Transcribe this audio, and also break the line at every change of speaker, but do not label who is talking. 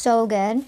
so good.